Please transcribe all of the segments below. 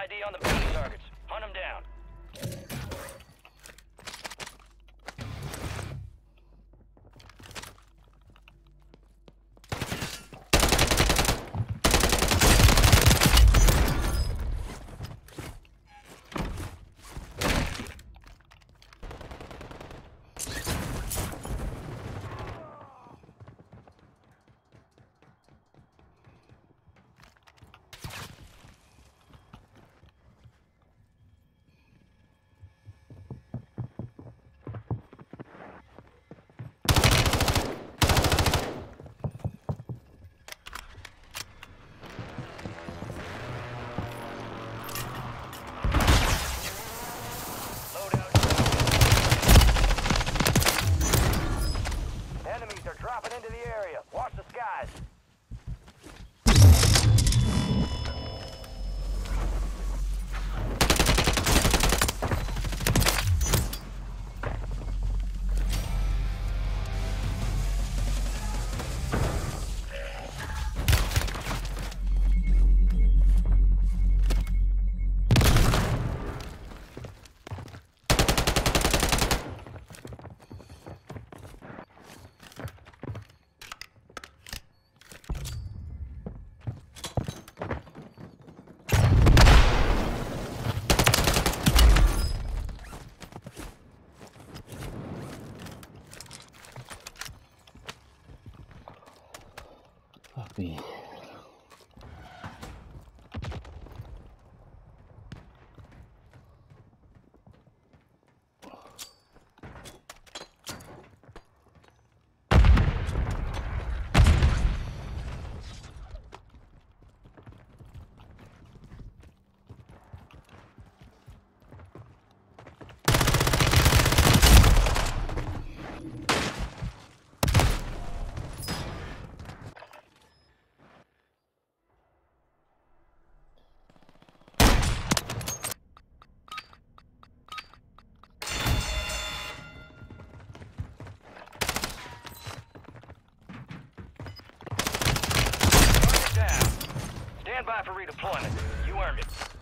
ID on the bounty targets. Hunt them down. You earned it.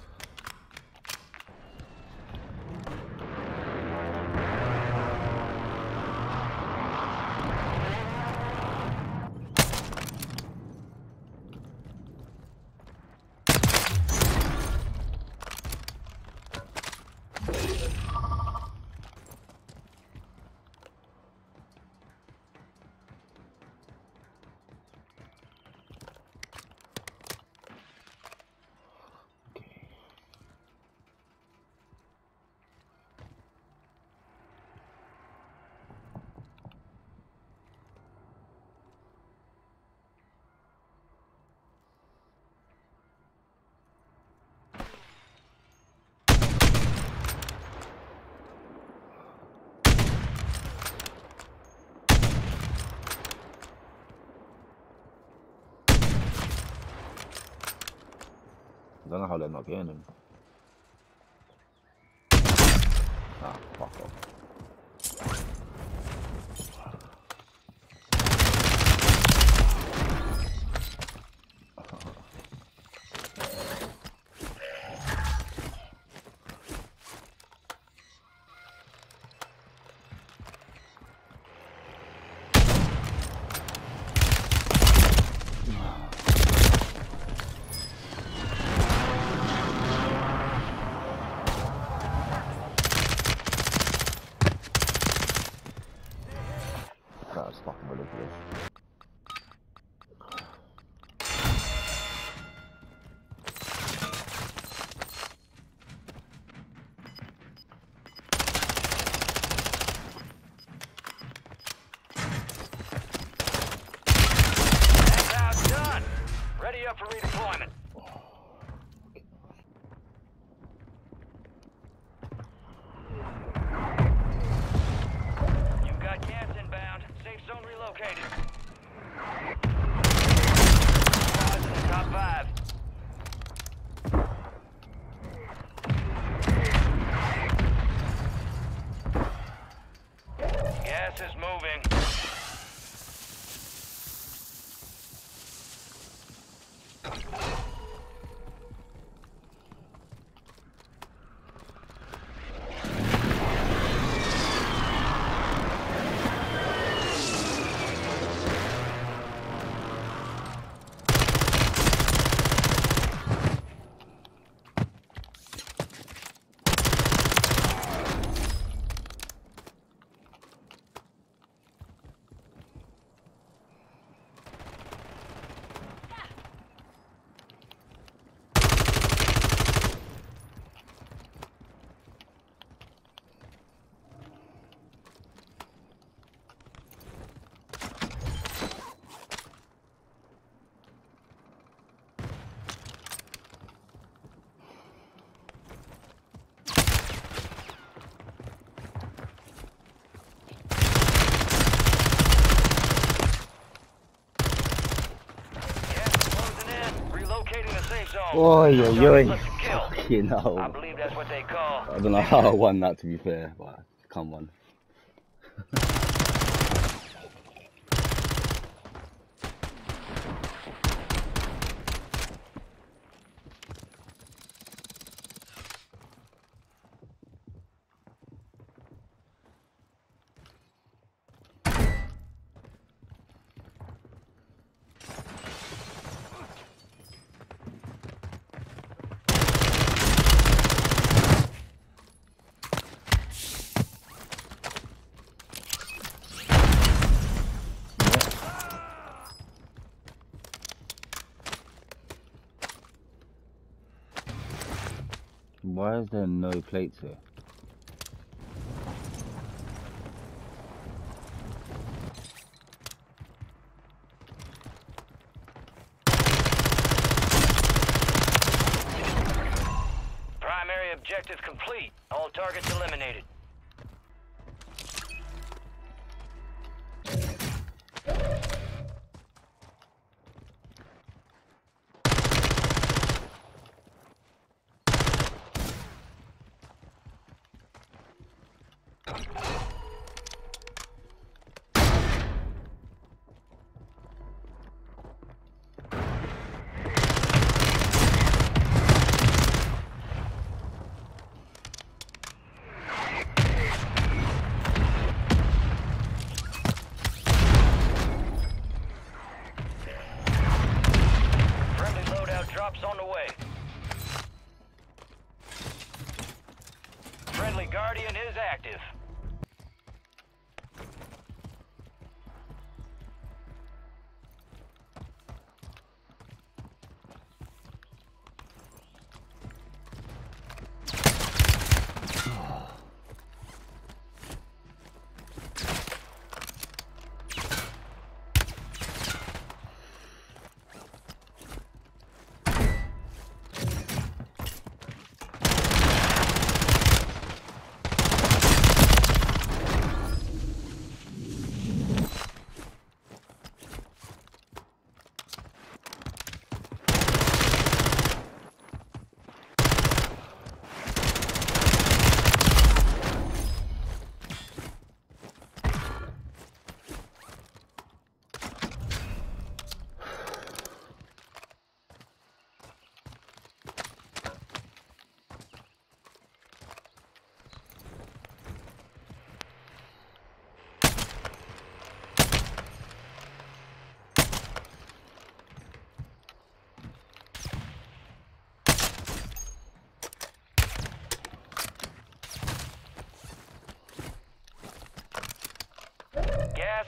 Don't know how they're not Done. Ready up for redeployment. You've got gas inbound. Safe zone relocated. Squads in the top five. Gas is moving. Oi, oi, oi. kill. Fucking I believe that's what they call. I don't know how I won that to be fair, but come on. Why is there no plates here? Primary objective complete. All targets eliminated.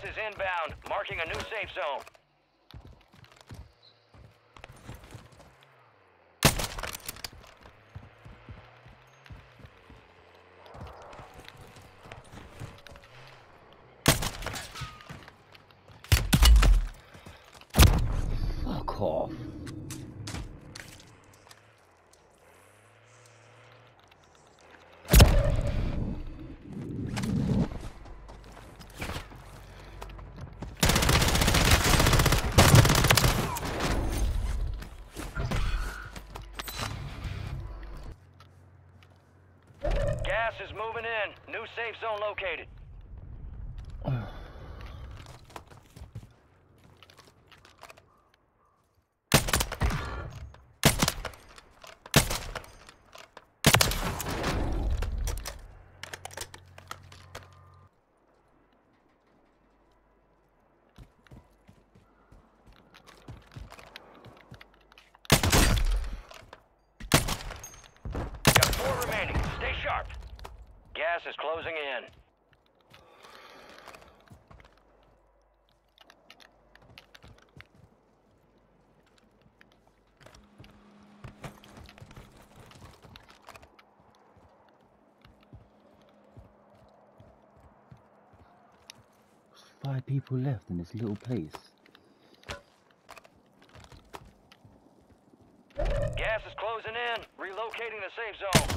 Is inbound, marking a new safe zone. Fuck off. Gas is moving in. New safe zone located. Closing in. Five people left in this little place. Gas is closing in. Relocating the safe zone.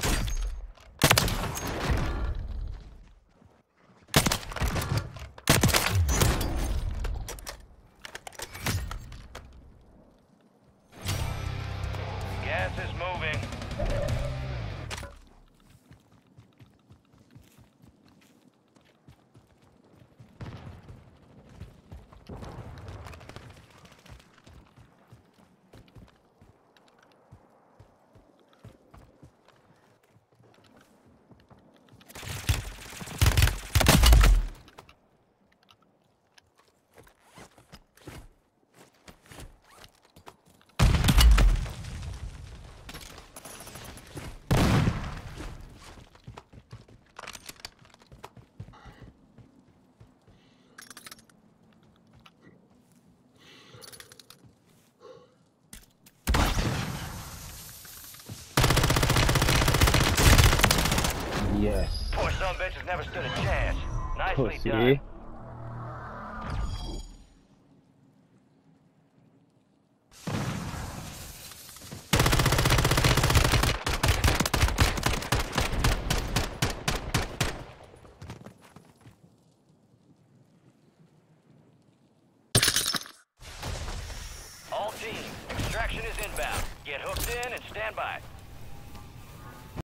Never stood a chance. Nicely Pussy. done.